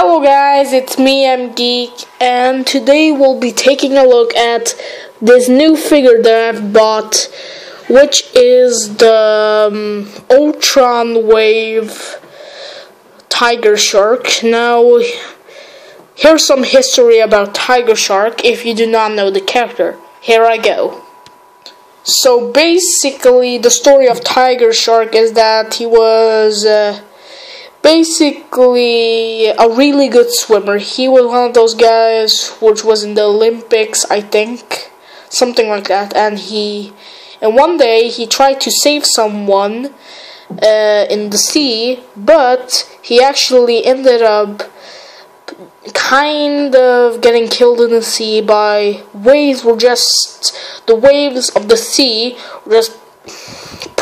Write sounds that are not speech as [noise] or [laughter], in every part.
Hello guys, it's me, I'm Geek, and today we'll be taking a look at this new figure that I've bought, which is the um, Ultron Wave Tiger Shark. Now, here's some history about Tiger Shark if you do not know the character. Here I go. So basically, the story of Tiger Shark is that he was... Uh, basically a really good swimmer. He was one of those guys which was in the Olympics, I think, something like that. And he, and one day he tried to save someone uh, in the sea, but he actually ended up kind of getting killed in the sea by waves were just the waves of the sea just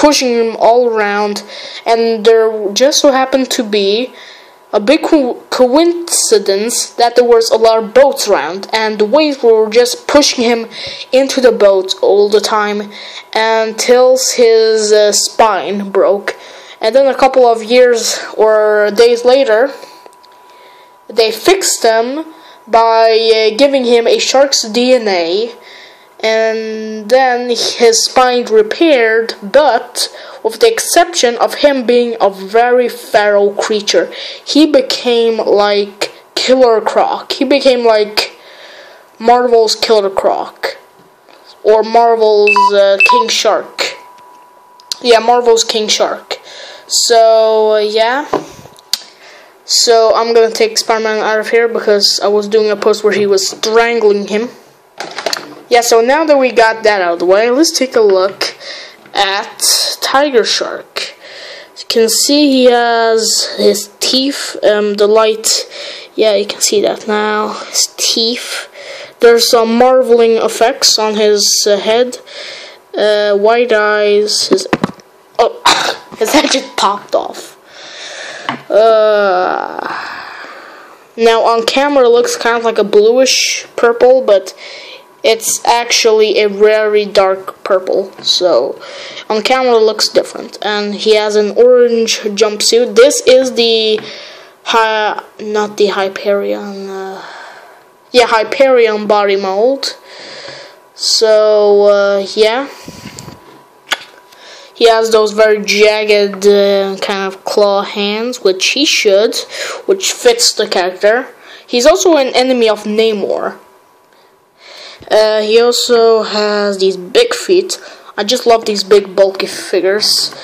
pushing him all around, and there just so happened to be a big co coincidence that there was a lot of boats around, and the waves were just pushing him into the boats all the time until his uh, spine broke. And then a couple of years or days later, they fixed him by uh, giving him a shark's DNA and then his spine repaired, but with the exception of him being a very feral creature, he became like Killer Croc. He became like Marvel's Killer Croc or Marvel's uh, King Shark. Yeah, Marvel's King Shark. So, uh, yeah. So, I'm gonna take Spider-Man out of here because I was doing a post where he was strangling him. Yeah, so now that we got that out of the way, let's take a look at Tiger Shark. You can see he has his teeth, um, the light, yeah, you can see that now, his teeth. There's some marbling effects on his uh, head, uh, white eyes, his, oh, [coughs] his head just popped off. Uh, now on camera it looks kind of like a bluish purple, but it's actually a very dark purple so on camera looks different. And he has an orange jumpsuit. This is the not the Hyperion uh, yeah Hyperion body mold. So uh, yeah. He has those very jagged uh, kind of claw hands which he should which fits the character. He's also an enemy of Namor uh, he also has these big feet. I just love these big bulky figures.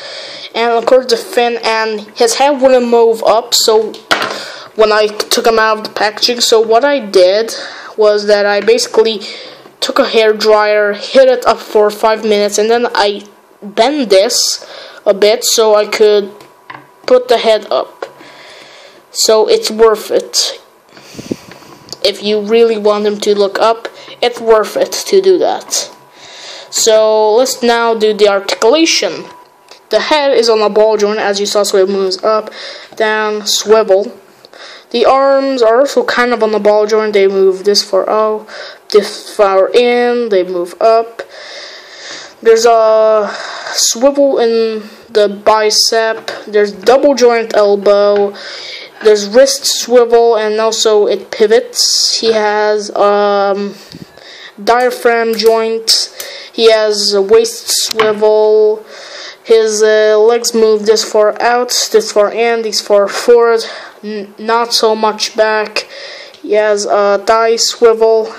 And of course the fin and his head wouldn't move up so when I took him out of the packaging. So what I did was that I basically took a hair dryer, hit it up for five minutes, and then I bend this a bit so I could put the head up. So it's worth it. If you really want him to look up, it's worth it to do that. So let's now do the articulation. The head is on a ball joint as you saw so it moves up, down, swivel. The arms are also kind of on the ball joint. They move this far out, this far in, they move up. There's a swivel in the bicep. There's double joint elbow. There's wrist swivel and also it pivots. He has um diaphragm joint. He has a waist swivel. His uh, legs move this far out, this far in, this far forward, not so much back. He has a thigh swivel,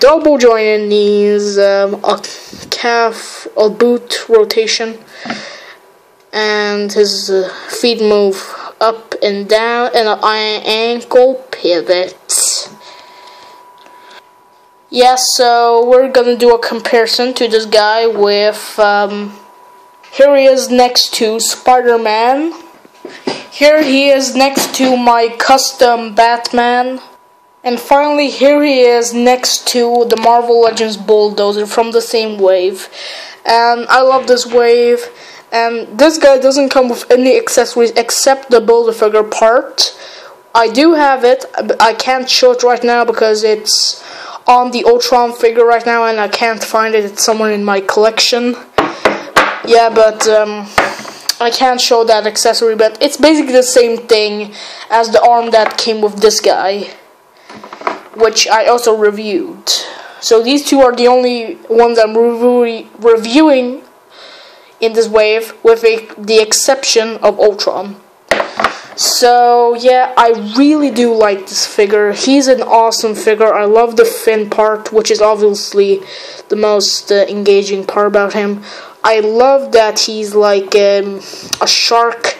double jointed knees, um, a calf, a boot rotation, and his uh, feet move up and down, and an ankle pivot. Yeah, so we're gonna do a comparison to this guy with, um, here he is next to Spider-Man. Here he is next to my custom Batman. And finally, here he is next to the Marvel Legends Bulldozer from the same wave. And I love this wave. And this guy doesn't come with any accessories except the Build-A-Figure part. I do have it. But I can't show it right now because it's on the Ultron figure right now and I can't find it. It's somewhere in my collection. Yeah, but um, I can't show that accessory, but it's basically the same thing as the arm that came with this guy, which I also reviewed. So these two are the only ones I'm rev reviewing in this wave, with a, the exception of Ultron. So yeah, I really do like this figure. He's an awesome figure. I love the fin part, which is obviously the most uh, engaging part about him. I love that he's like um, a shark,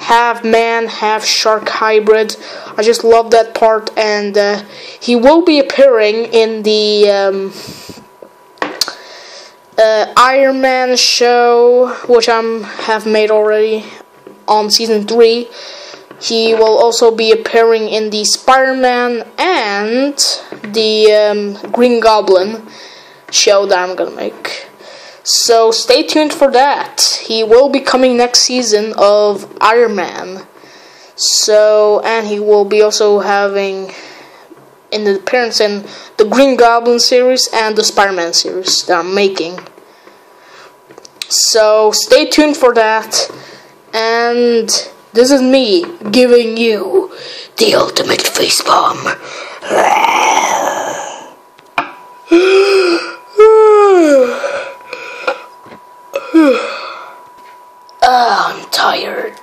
half man, half shark hybrid. I just love that part, and uh, he will be appearing in the um, uh, Iron Man show, which I have made already on season three. He will also be appearing in the Spider-Man and the um, Green Goblin show that I'm gonna make. So stay tuned for that. He will be coming next season of Iron Man. So and he will be also having an appearance in the Green Goblin series and the Spider-Man series that I'm making. So stay tuned for that. And this is me giving you the ultimate face palm. oh, I'm tired.